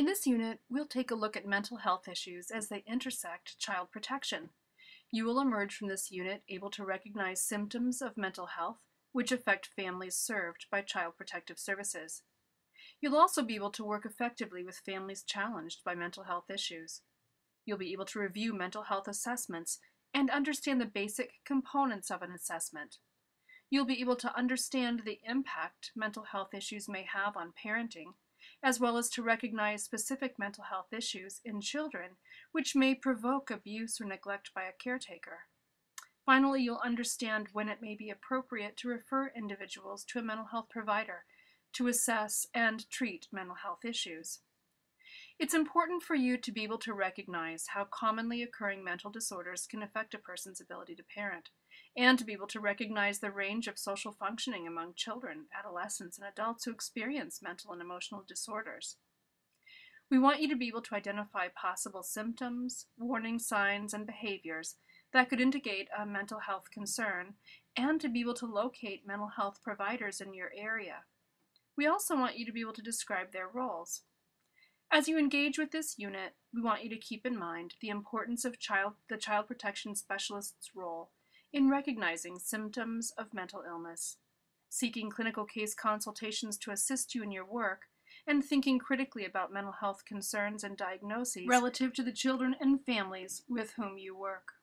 In this unit, we'll take a look at mental health issues as they intersect child protection. You will emerge from this unit able to recognize symptoms of mental health which affect families served by Child Protective Services. You'll also be able to work effectively with families challenged by mental health issues. You'll be able to review mental health assessments and understand the basic components of an assessment. You'll be able to understand the impact mental health issues may have on parenting as well as to recognize specific mental health issues in children which may provoke abuse or neglect by a caretaker. Finally, you'll understand when it may be appropriate to refer individuals to a mental health provider to assess and treat mental health issues. It's important for you to be able to recognize how commonly occurring mental disorders can affect a person's ability to parent, and to be able to recognize the range of social functioning among children, adolescents, and adults who experience mental and emotional disorders. We want you to be able to identify possible symptoms, warning signs, and behaviors that could indicate a mental health concern, and to be able to locate mental health providers in your area. We also want you to be able to describe their roles. As you engage with this unit, we want you to keep in mind the importance of child, the child protection specialist's role in recognizing symptoms of mental illness, seeking clinical case consultations to assist you in your work, and thinking critically about mental health concerns and diagnoses relative to the children and families with whom you work.